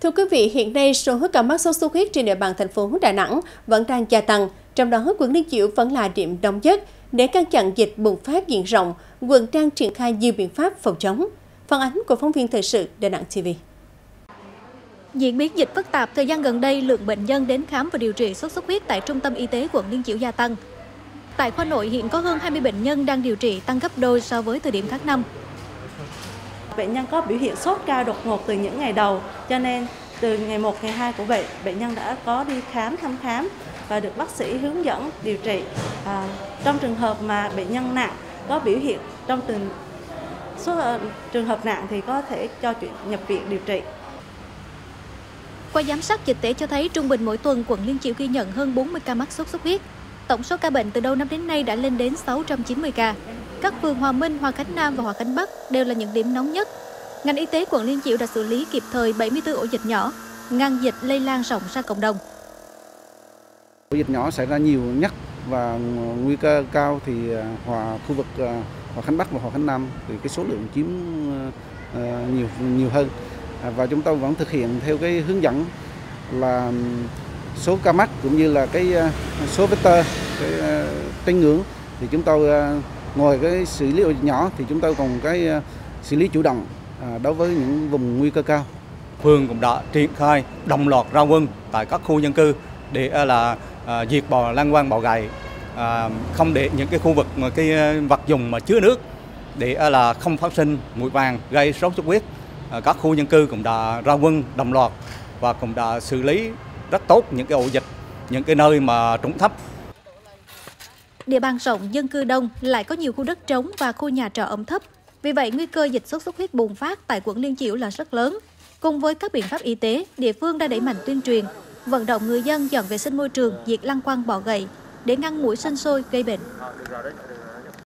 Thưa quý vị, hiện nay số ca mắc sốt xuất huyết trên địa bàn thành phố Đà Nẵng vẫn đang gia tăng, trong đó quận Liên Chiểu vẫn là điểm đông nhất. Để ngăn chặn dịch bùng phát diện rộng, quận đang triển khai nhiều biện pháp phòng chống. Phản ánh của phóng viên thời sự Đà Nẵng TV. Diễn biến dịch phức tạp, thời gian gần đây lượng bệnh nhân đến khám và điều trị sốt xuất huyết tại Trung tâm Y tế quận Liên Chiểu gia tăng. Tại khoa nội hiện có hơn 20 bệnh nhân đang điều trị tăng gấp đôi so với thời điểm tháng 5 bệnh nhân có biểu hiện sốt cao đột ngột từ những ngày đầu, cho nên từ ngày 1, ngày 2 của bệnh, bệnh nhân đã có đi khám, thăm khám và được bác sĩ hướng dẫn điều trị. À, trong trường hợp mà bệnh nhân nặng có biểu hiện trong từng số uh, trường hợp nặng thì có thể cho chuyện nhập viện điều trị. Qua giám sát dịch tễ cho thấy trung bình mỗi tuần quận Liên Chiểu ghi nhận hơn 40 ca mắc sốt xuất huyết. Tổng số ca bệnh từ đầu năm đến nay đã lên đến 690 ca. Các phường Hòa Minh, Hòa Khánh Nam và Hòa Khánh Bắc đều là những điểm nóng nhất. Ngành y tế quận Liên Chiểu đã xử lý kịp thời 74 ổ dịch nhỏ, ngăn dịch lây lan rộng ra cộng đồng. Ổ dịch nhỏ xảy ra nhiều nhất và nguy cơ cao thì à, hòa khu vực à, Hòa Khánh Bắc và Hòa Khánh Nam thì cái số lượng chiếm à, nhiều nhiều hơn và chúng tôi vẫn thực hiện theo cái hướng dẫn là số ca mắc cũng như là cái số vector cái tinh ngưỡng thì chúng tôi ngoài cái xử lý nhỏ thì chúng tôi còn cái ờ, xử lý chủ động à, đối với những vùng nguy cơ cao. Phường cũng đã triển khai đồng loạt ra quân tại các khu dân cư để ờ, là ờ, diệt bò lan quang bọ gậy, à, không để những cái khu vực mà cái vật dùng mà chứa nước để là không phát sinh mũi vàng gây sốt xuất huyết. Các khu dân cư cũng đã ra quân đồng loạt và cũng đã xử lý rất tốt những cái ổ dịch, những cái nơi mà trũng thấp Địa bàn rộng, dân cư đông, lại có nhiều khu đất trống và khu nhà trọ ẩm thấp. Vì vậy, nguy cơ dịch sốt xuất huyết bùng phát tại quận Liên Chiểu là rất lớn. Cùng với các biện pháp y tế, địa phương đã đẩy mạnh tuyên truyền, vận động người dân dọn vệ sinh môi trường, diệt lăng quăng bọ gậy để ngăn mũi sinh sôi gây bệnh.